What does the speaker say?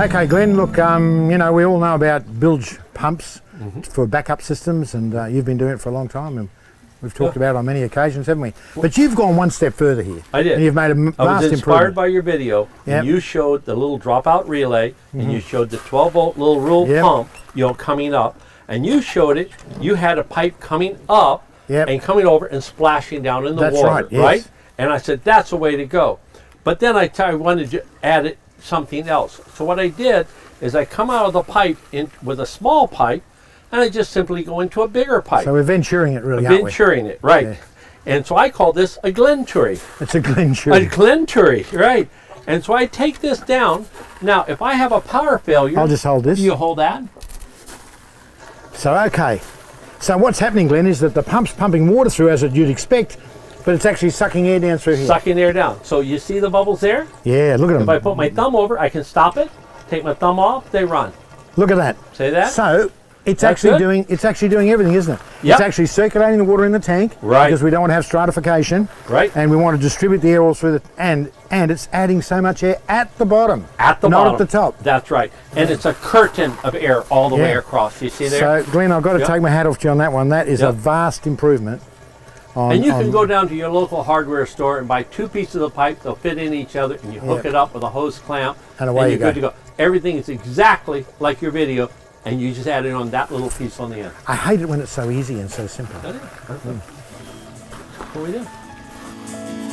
Okay, Glen, look, um, you know, we all know about bilge pumps Mm-hmm. for backup systems, and uh, you've been doing it for a long time, and we've talked about it on many occasions, haven't we? But you've gone one step further here. I did. And you've made a m- I vast was inspired improvement. by your video, Yep. and you showed the little dropout relay, and you showed the 12 volt little rule Yep. pump, you know, coming up, and you showed it. You had a pipe coming up Yep. and coming over and splashing down in the That's water, right, yes. And I said that's the way to go. But then I, I wanted to add it something else. So what I did is I come out of the pipe in with a small pipe, and I just simply go into a bigger pipe, So we're venturing it, really, aren't we? venturing it, right? Yeah. And so I call this a Glentury. It's a Glen A. Glentury, right. And so I take this down. Now, if I have a power failure, I'll just hold this. you hold that. So, okay. So what's happening, Glen, is that the pump's pumping water through as you'd expect, but it's actually sucking air down through here. Sucking air down. So you see the bubbles there? Yeah, look at them. If I put my thumb over, I can stop it. Take my thumb off, they run. Look at that. See that? So it's That's actually good. doing it's actually doing everything, isn't it? Yep. It's actually circulating the water in the tank, Right. Because we don't want to have stratification, Right. And we want to distribute the air all through the and and it's adding so much air at the bottom, At the not bottom. at the top. That's right. And it's a curtain of air all the way Yeah. across. You see there? So, Glen, I've got to Yep. take my hat off to you on that one. That is a vast improvement. On, and you can go down to your local hardware store and buy two pieces of the pipe. They'll fit in each other, and you hook Yeah. it up with a hose clamp, And away you're you good to go. Everything is exactly like your video, and you just add it on that little piece on the end. I hate it when it's so easy and so simple. That is. That's it. That's what we do.